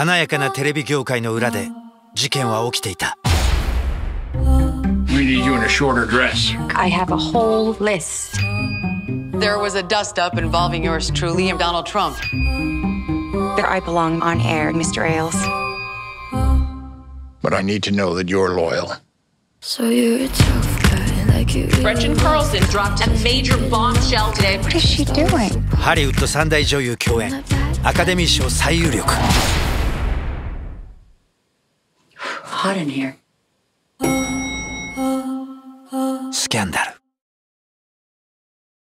華やかなテレビ業界の裏で事件は起きていた We need you in a shorter dress. I have a whole list. There was a dust up involving yours truly and Donald Trump. There I belong on air, Mr. Ailes. But I need to know that you're loyal. So you're a tough guy, like you. Gretchen Carlson dropped a major bombshell today. What is she doing? ハリウッド三大女優共演アカデミー賞最有力 hot in here. Scandal.